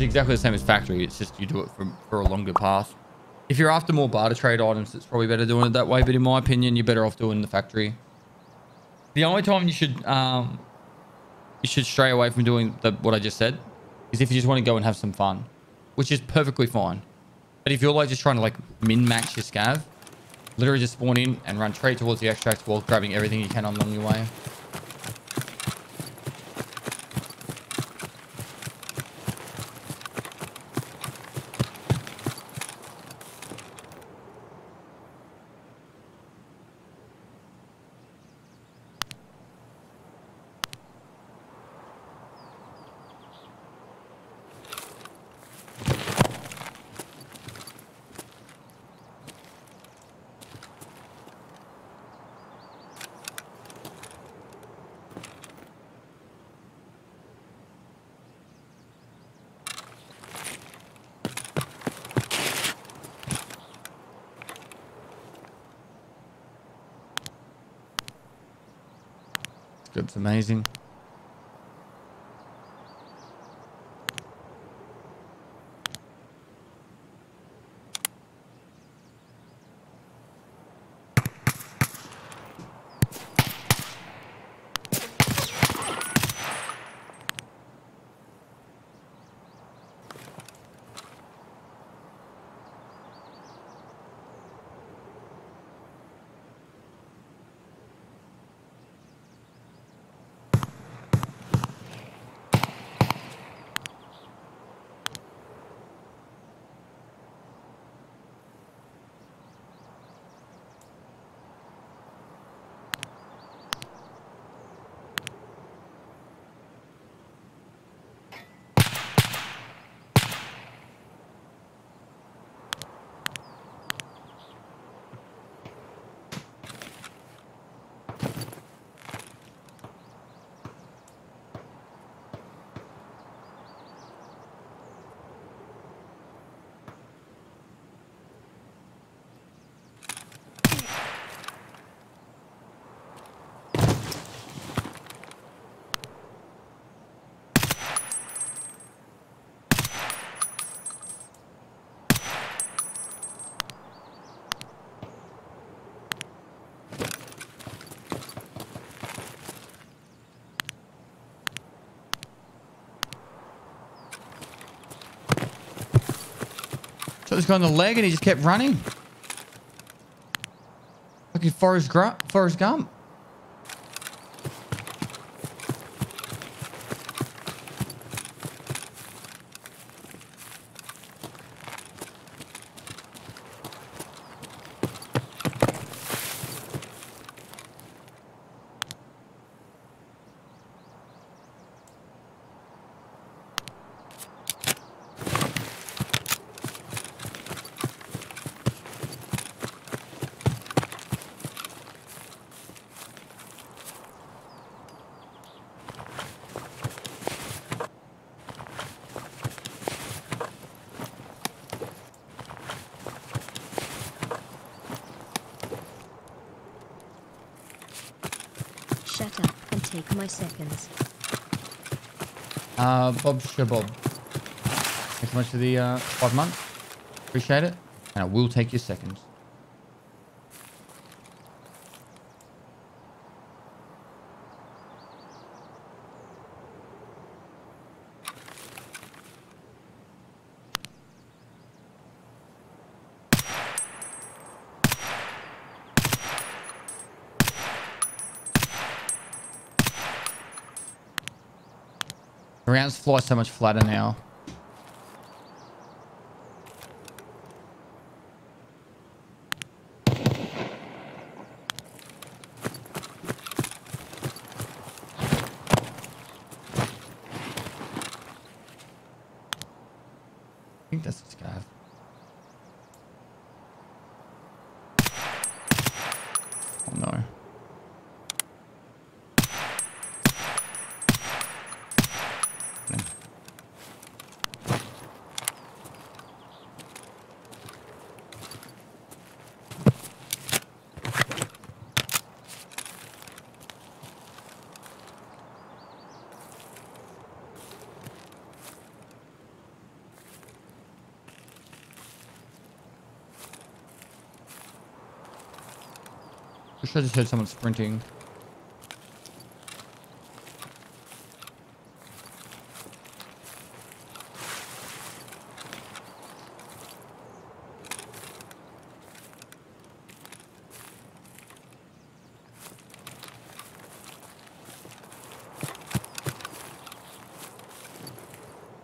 It's exactly the same as factory. It's just you do it for, for a longer path. If you're after more barter trade items, it's probably better doing it that way. But in my opinion, you're better off doing the factory. The only time you should um, you should stray away from doing the, what I just said is if you just want to go and have some fun, which is perfectly fine. But if you're like just trying to like min-max your scav, literally just spawn in and run straight towards the extract while grabbing everything you can along your way. It's amazing. Guy on the leg and he just kept running. Like Forrest, Gr Forrest Gump. Shut up and take my seconds. Uh, Bob Shabob. Thanks so much for the uh, five months. Appreciate it. And I will take your seconds. Fly so much flatter now. I think that's a scav. Wish I just heard someone sprinting.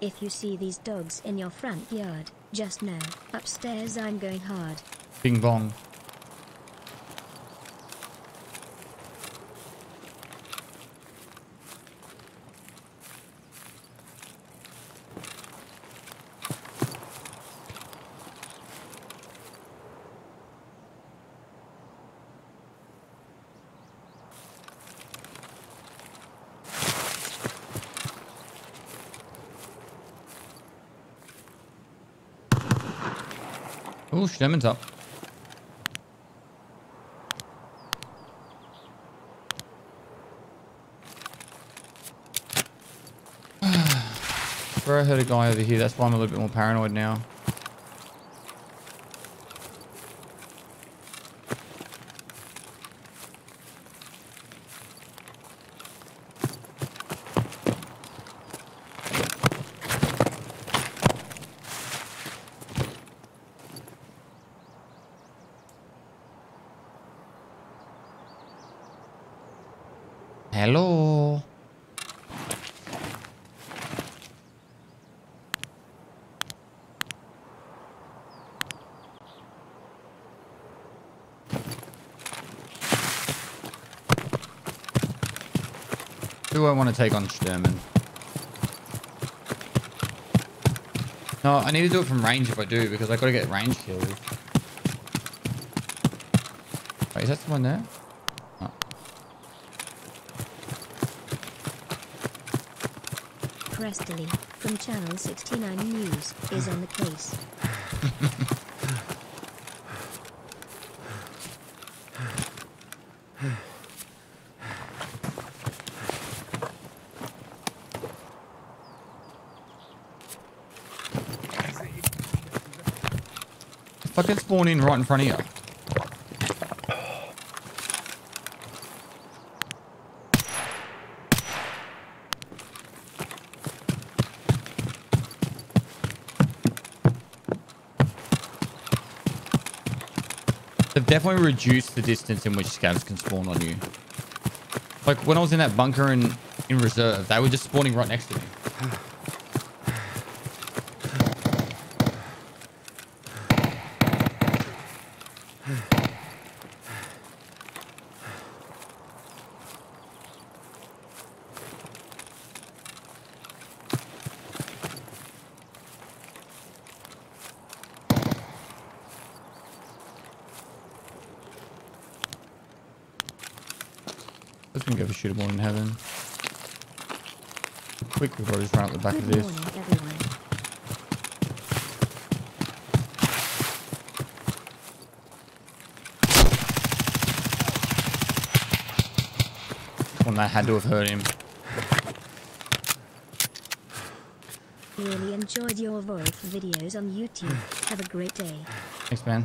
If you see these dogs in your front yard, just know, upstairs I'm going hard. Bing bong. Oh, Shturman's up. Where I heard a guy over here, that's why I'm a little bit more paranoid now. Who do I want to take on Shturman? No, I need to do it from range if I do, because i got to get range kills. Wait, is that someone there? Oh. Prestily, from Channel 69 News, is on the case. Fucking spawn in right in front of you. They've definitely reduced the distance in which scavs can spawn on you. Like when I was in that bunker in, in reserve, they were just spawning right next to me. Let's gonna go in heaven. Quick, we've already just run out the back Good of this. morning, everyone. One that had to have hurt him. Really enjoyed your voice videos on YouTube. Have a great day. Thanks, man.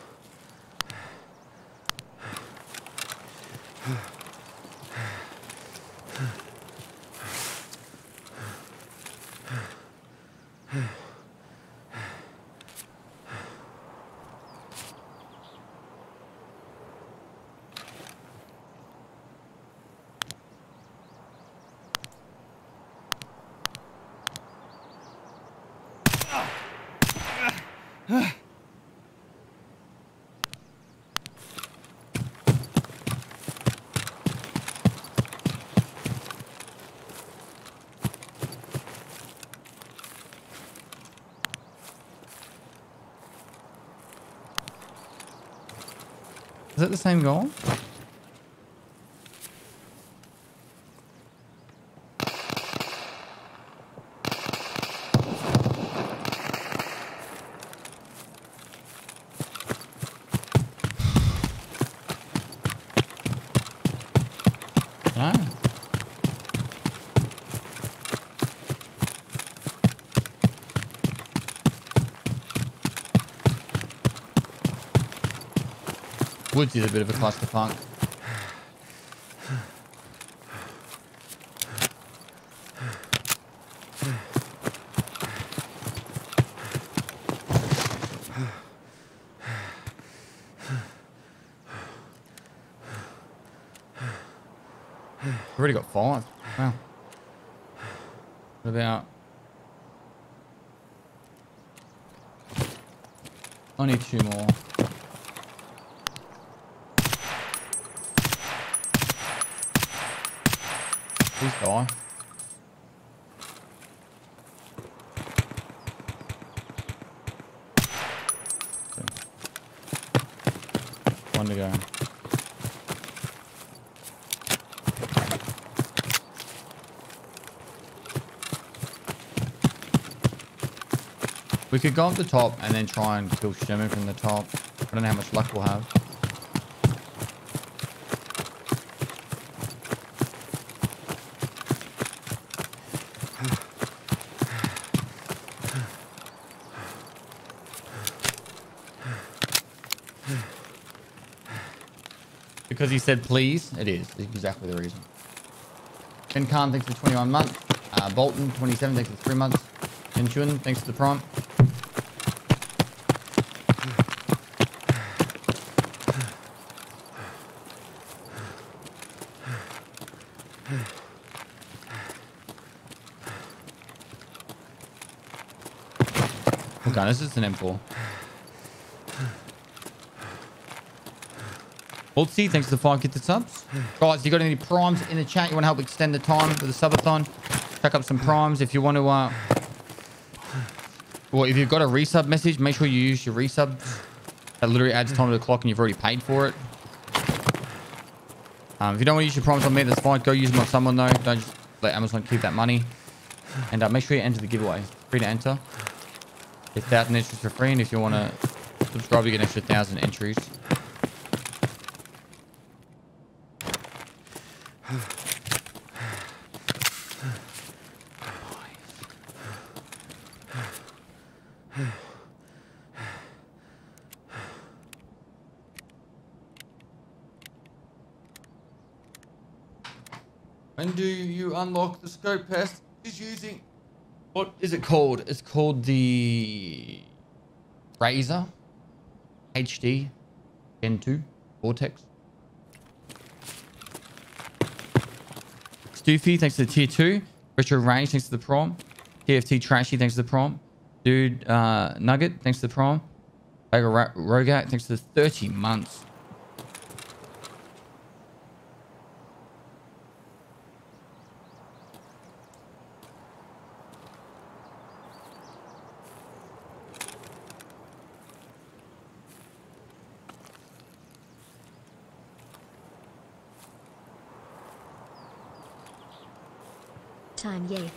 that the same goal? No. Woods is a bit of a clusterfuck. Already got five. Wow. What about... I need two more. Please die. One to go. We could go up the top and then try and kill Shturman from the top. I don't know how much luck we'll have. He said please, it is. Exactly the reason. Ben Khan, thanks for 21 months. Uh, Bolton, 27, thanks for 3 months. And Chun, thanks for the prompt. God, this is an M4. C, thanks for the five gifted subs. Guys, you got any primes in the chat? You want to help extend the time with the subathon? Check up some primes if you want to. Uh, well, if you've got a resub message, make sure you use your resub. That literally adds time to the clock, and you've already paid for it. Um, if you don't want to use your primes on me, that's fine. Go use them on someone though. Don't just let Amazon keep that money. And uh, make sure you enter the giveaway. Free to enter. It's thousand entries for free, and if you want to subscribe, you get an extra thousand entries. When do you unlock the scope pass? Is using what is it called? It's called the Razor HD Gen 2 Vortex. Stoofy, thanks to the tier 2. Retro Range, thanks to the prom. TFT Trashy, thanks to the prom. Dude uh, Nugget, thanks to the prom. Bagel Rogat, thanks to the 30 months. Time yay.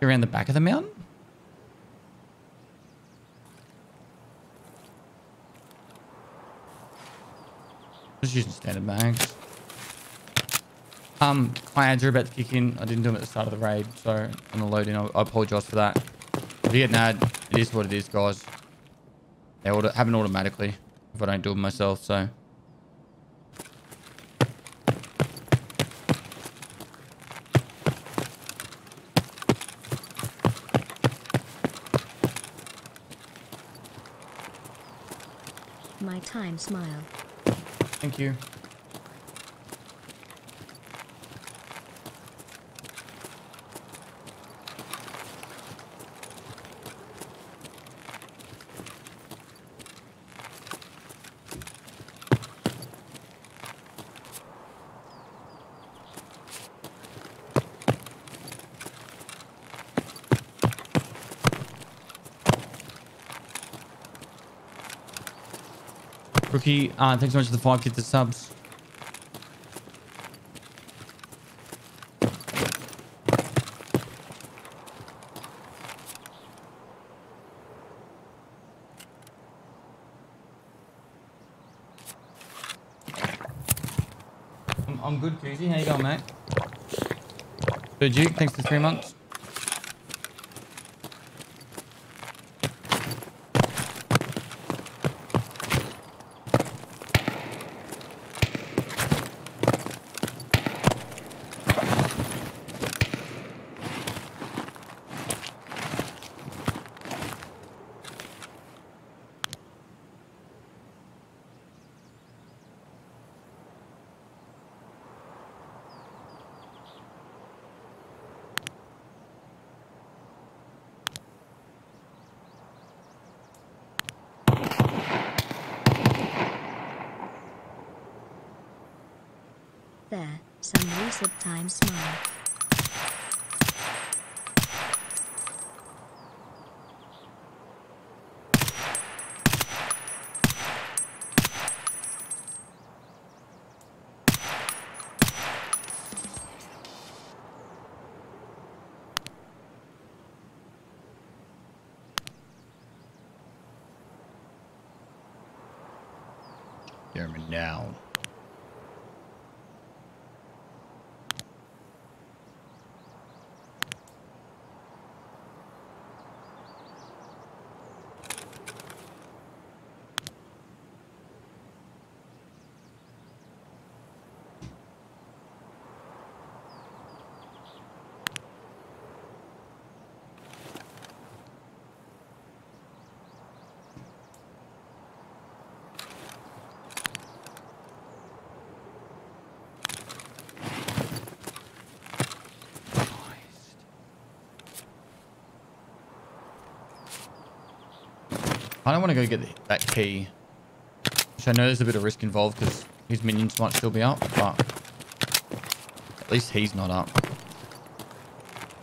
Around the back of the mountain? Just using standard bags. Um, my ads are about to kick in. I didn't do them at the start of the raid, so on the loading, I, apologize for that. If you get an ad, it is what it is, guys. They auto happen automatically if I don't do it myself, so. My time smile. Thank you. Uh, thanks so much for the five the subs. I'm, I'm good, Koozie. How you going, mate? Good, Duke. Thanks for three months. There, some recent time smile. German I don't want to go get that key. Which I know there's a bit of risk involved because his minions might still be up, but at least he's not up.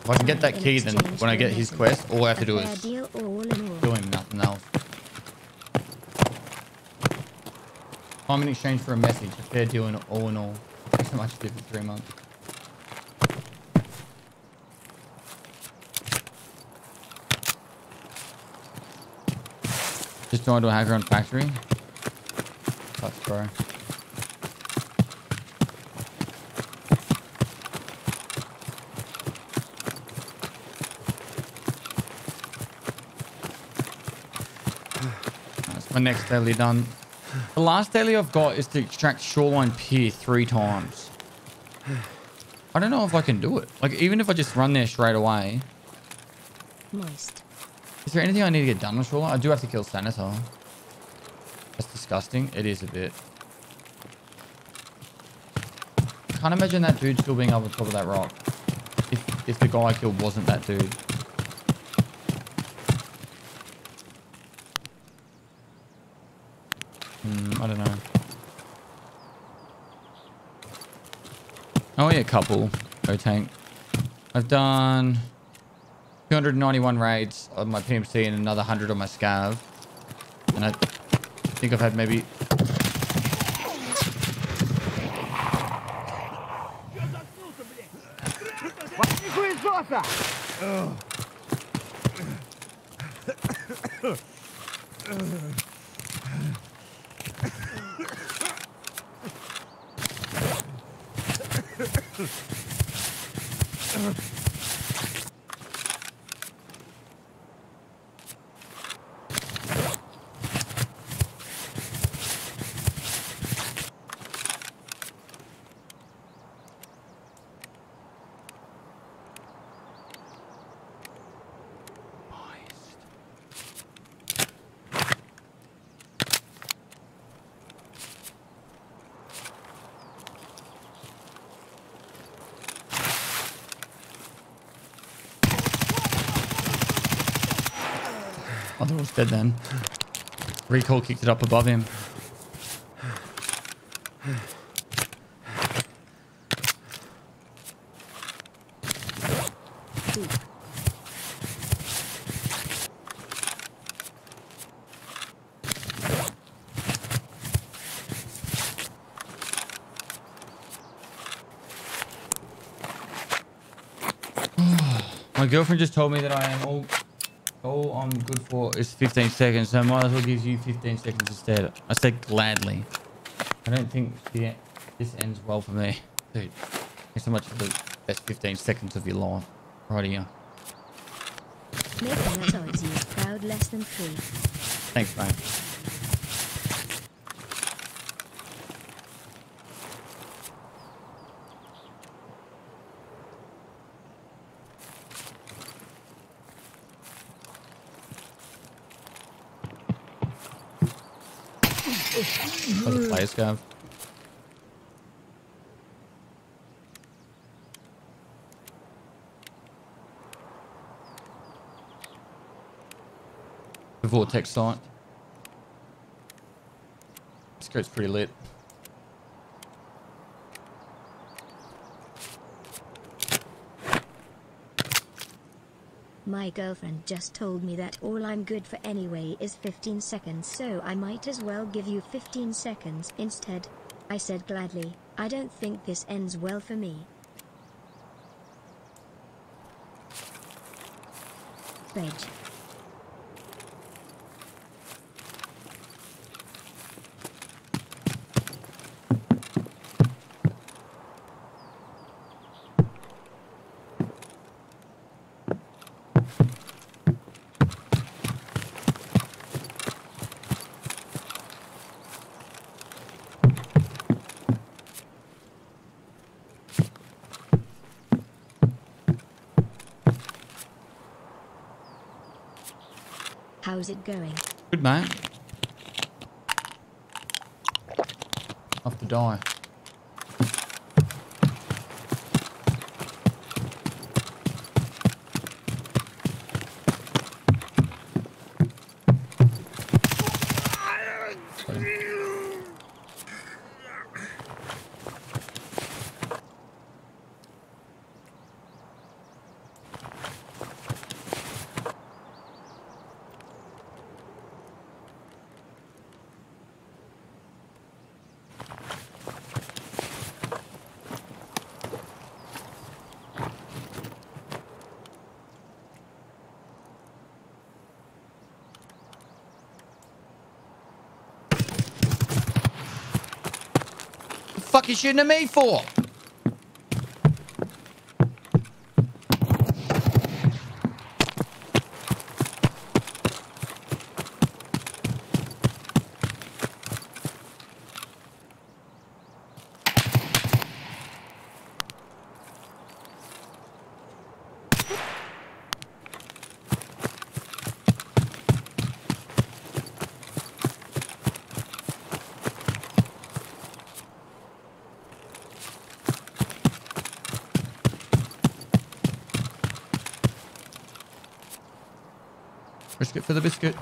If I can get that key, then when I get his quest, all I have to do is do him, nothing else. I'm in exchange for a message, a fair deal in all in all. Thanks so much, for three months. Just going to a hacker on factory. That's. That's my next daily done. The last daily I've got is to extract shoreline pier three times. I don't know if I can do it. Like, even if I just run there straight away. Moist. Is there anything I need to get done with shoreline? I do have to kill Sanitar. That's disgusting. It is a bit. Can't imagine that dude still being up on top of that rock. If, if the guy I killed wasn't that dude. Hmm, I don't know. Oh yeah, couple. Go tank. I've done 291 raids on my PMC and another 100 on my scav. And I think I've had maybe... I Oh, they're all dead then. Recall kicked it up above him. My girlfriend just told me that I am all all I'm good for is 15 seconds, so I might as well give you 15 seconds instead. I said gladly. I don't think the, this ends well for me. Dude, thanks so much for the best 15 seconds of your life. Right here. That proud less than three. Thanks, mate. Where the players go. The vortex sight. This goes pretty lit. My girlfriend just told me that all I'm good for anyway is 15 seconds so I might as well give you 15 seconds instead. I said gladly, I don't think this ends well for me. Rage. How's it going? Good man. Have to die. Fuck you shooting at me for? Biscuit for the biscuit.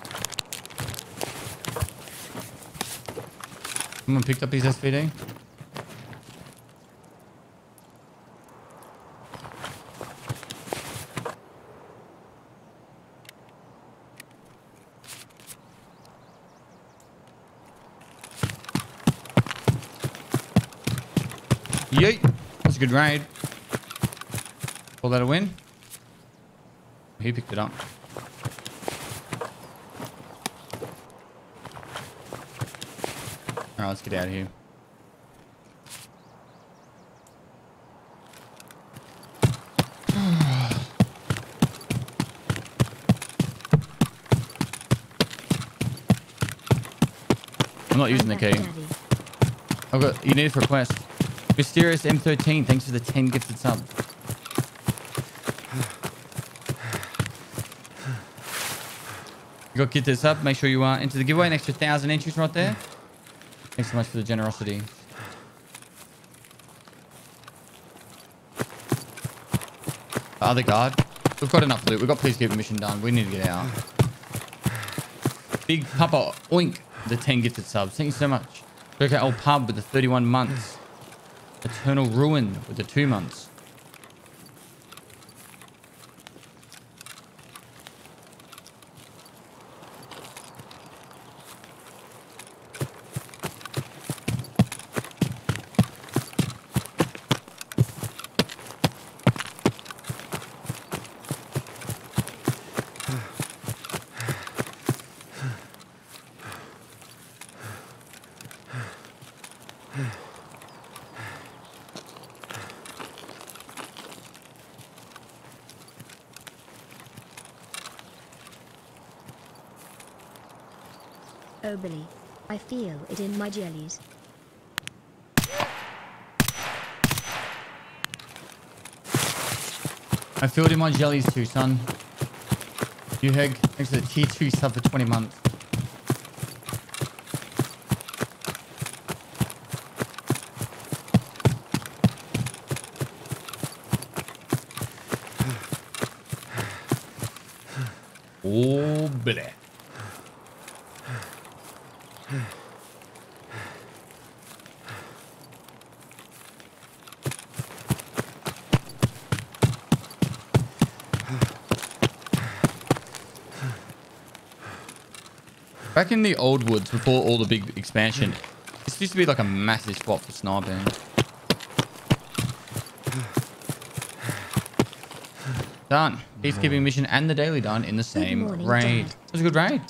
Someone picked up his SVD. Yeet. That's a good raid. Call that a win. He picked it up. Alright, let's get out of here. I'm not using the key. I've got you need it for a quest. Mysterious M13, thanks for the 10 gifted subs. You got gifted sub, make sure you uh, enter the giveaway, an extra thousand entries right there. Thanks so much for the generosity. Other guard. We've got enough loot. We've got peacekeeping mission done. We need to get out. Big Papa Oink, the 10 gifted subs. Thank you so much. Look at Old Pub with the 31 months. Eternal Ruin with the 2 months. Billy. I feel it in my jellies. I feel it in my jellies too, son. You heg, thanks for the tier 2 sub for 20 months. Oh, Billy. Back in the old woods, before all the big expansion, this used to be like a massive spot for sniping. Done. Peacekeeping mission and the daily done in the same raid. It was a good raid.